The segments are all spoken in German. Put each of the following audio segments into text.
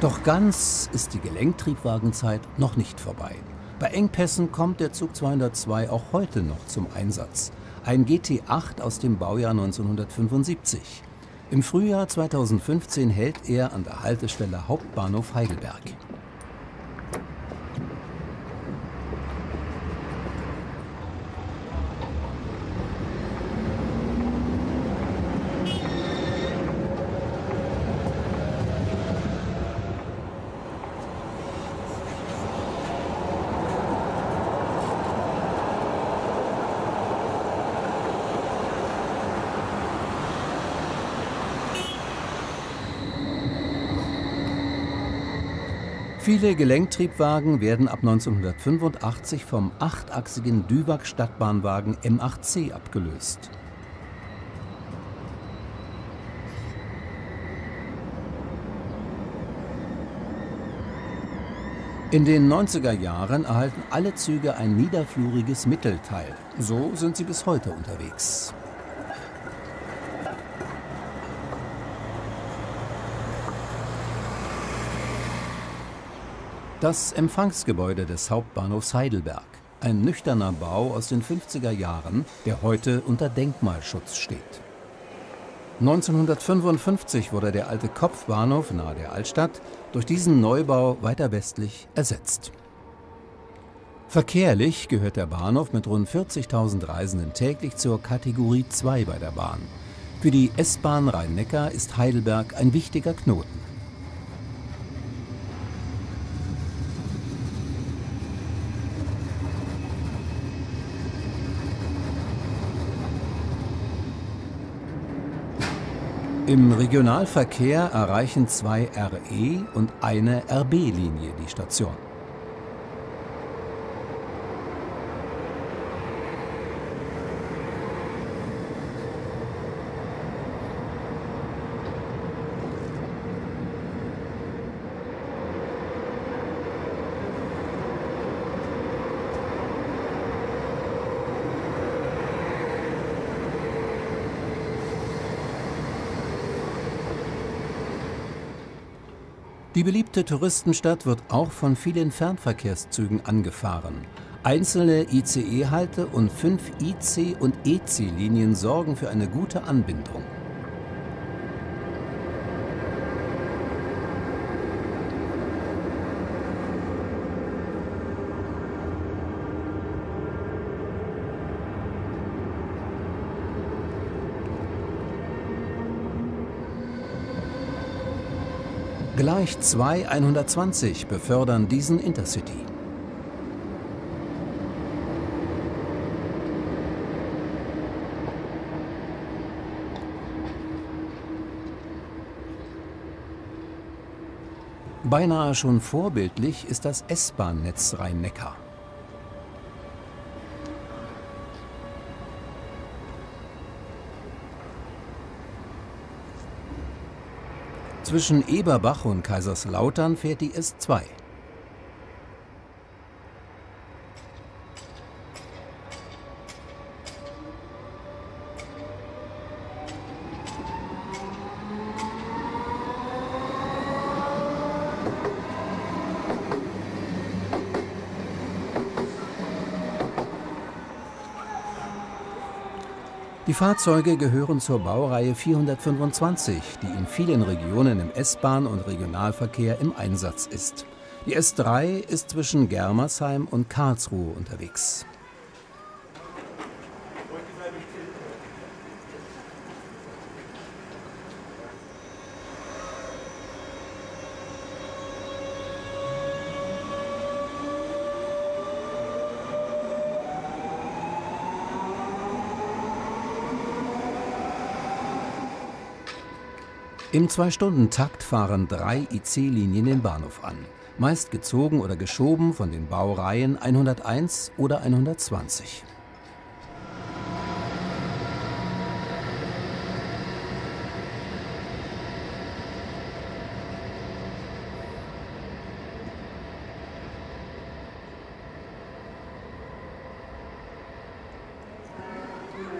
Doch ganz ist die Gelenktriebwagenzeit noch nicht vorbei. Bei Engpässen kommt der Zug 202 auch heute noch zum Einsatz. Ein GT8 aus dem Baujahr 1975. Im Frühjahr 2015 hält er an der Haltestelle Hauptbahnhof Heidelberg. Viele Gelenktriebwagen werden ab 1985 vom achtachsigen Düwag Stadtbahnwagen M8C abgelöst. In den 90er Jahren erhalten alle Züge ein niederfluriges Mittelteil. So sind sie bis heute unterwegs. Das Empfangsgebäude des Hauptbahnhofs Heidelberg. Ein nüchterner Bau aus den 50er Jahren, der heute unter Denkmalschutz steht. 1955 wurde der alte Kopfbahnhof nahe der Altstadt durch diesen Neubau weiter westlich ersetzt. Verkehrlich gehört der Bahnhof mit rund 40.000 Reisenden täglich zur Kategorie 2 bei der Bahn. Für die S-Bahn Rhein-Neckar ist Heidelberg ein wichtiger Knoten. Im Regionalverkehr erreichen zwei RE und eine RB-Linie die Station. Die beliebte Touristenstadt wird auch von vielen Fernverkehrszügen angefahren. Einzelne ICE-Halte und fünf IC- und EC-Linien sorgen für eine gute Anbindung. Gleich zwei 120 befördern diesen Intercity. Beinahe schon vorbildlich ist das S-Bahn-Netz Rhein-Neckar. Zwischen Eberbach und Kaiserslautern fährt die S2. Die Fahrzeuge gehören zur Baureihe 425, die in vielen Regionen im S-Bahn- und Regionalverkehr im Einsatz ist. Die S3 ist zwischen Germersheim und Karlsruhe unterwegs. Im Zwei-Stunden-Takt fahren drei IC-Linien den Bahnhof an, meist gezogen oder geschoben von den Baureihen 101 oder 120.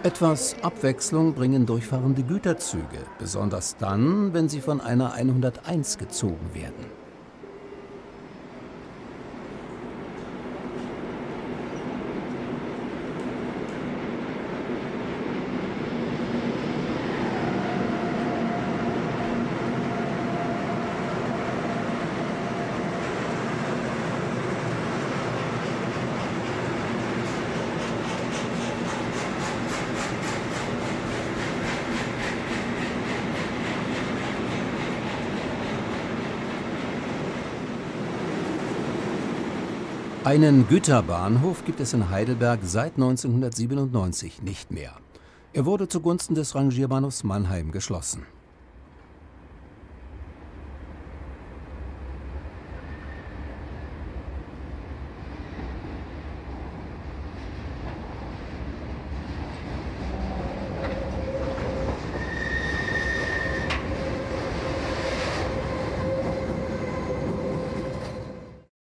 Etwas Abwechslung bringen durchfahrende Güterzüge, besonders dann, wenn sie von einer 101 gezogen werden. Einen Güterbahnhof gibt es in Heidelberg seit 1997 nicht mehr. Er wurde zugunsten des Rangierbahnhofs Mannheim geschlossen.